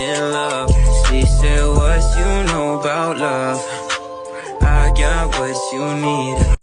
in love. She said, what you know about love? I got what you need.